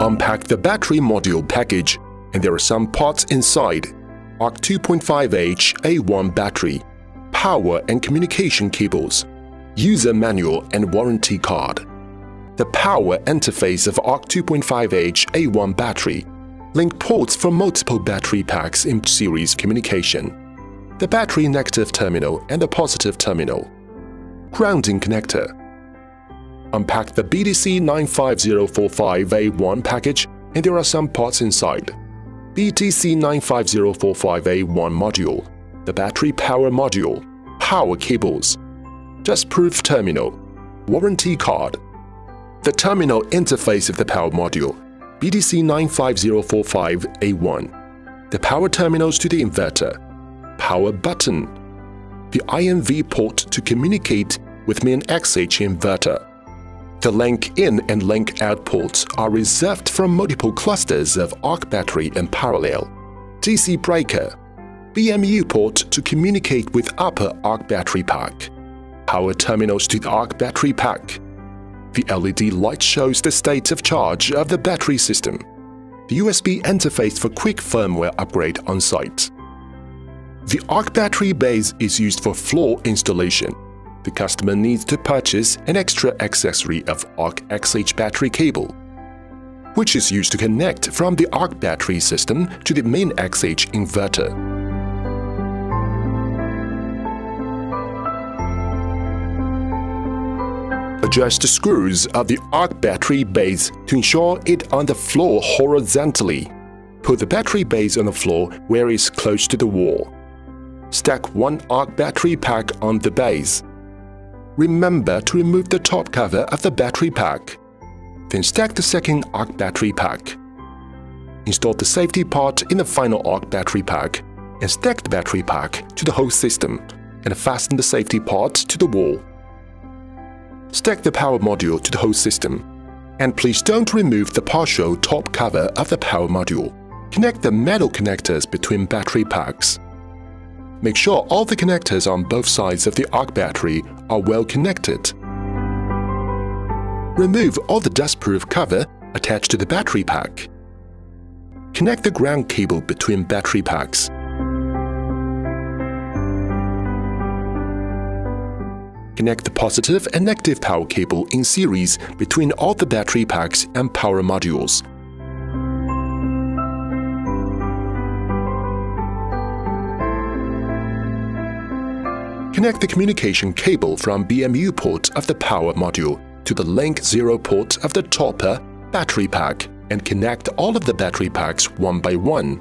Unpack the battery module package, and there are some parts inside. ARK 2.5H A1 battery, power and communication cables, user manual and warranty card. The power interface of ARK 2.5H A1 battery link ports for multiple battery packs in series communication. The battery negative terminal and the positive terminal. Grounding connector. Unpack the BTC 95045A1 package and there are some parts inside. BTC 95045A1 module, the battery power module, power cables, just proof terminal, warranty card, the terminal interface of the power module, BTC 95045A1, the power terminals to the inverter, power button, the INV port to communicate with main XH inverter. The link in and link out ports are reserved from multiple clusters of ARK battery in parallel. DC breaker, BMU port to communicate with upper ARK battery pack, power terminals to the ARK battery pack, the LED light shows the state of charge of the battery system. The USB interface for quick firmware upgrade on site. The ARK battery base is used for floor installation. The customer needs to purchase an extra accessory of ARK XH battery cable, which is used to connect from the ARK battery system to the main XH inverter. Adjust the screws of the ARK battery base to ensure it on the floor horizontally. Put the battery base on the floor where it's close to the wall. Stack one ARK battery pack on the base. Remember to remove the top cover of the battery pack. Then stack the second ARK battery pack. Install the safety part in the final ARK battery pack and stack the battery pack to the whole system and fasten the safety part to the wall. Stack the power module to the whole system. And please don't remove the partial top cover of the power module. Connect the metal connectors between battery packs. Make sure all the connectors on both sides of the ARK battery are well connected. Remove all the dustproof cover attached to the battery pack. Connect the ground cable between battery packs. Connect the positive and negative power cable in series between all the battery packs and power modules. Connect the communication cable from BMU port of the power module to the link 0 port of the topper battery pack and connect all of the battery packs one by one.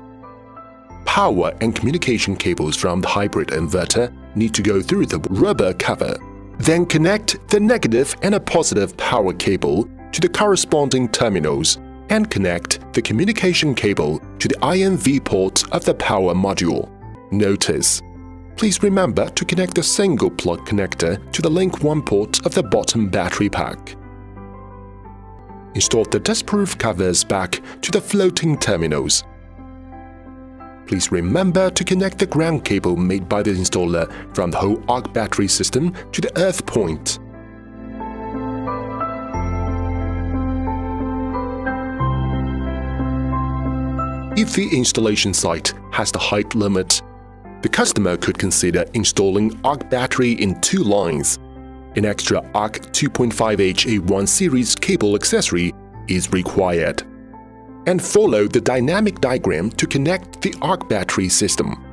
Power and communication cables from the hybrid inverter need to go through the rubber cover then connect the negative and a positive power cable to the corresponding terminals and connect the communication cable to the INV port of the power module. Notice, please remember to connect the single plug connector to the link 1 port of the bottom battery pack. Install the dustproof covers back to the floating terminals Please remember to connect the ground cable made by the installer from the whole ARK battery system to the earth point. If the installation site has the height limit, the customer could consider installing ARK battery in two lines. An extra ARK 2.5H A1 series cable accessory is required and follow the dynamic diagram to connect the ARK battery system.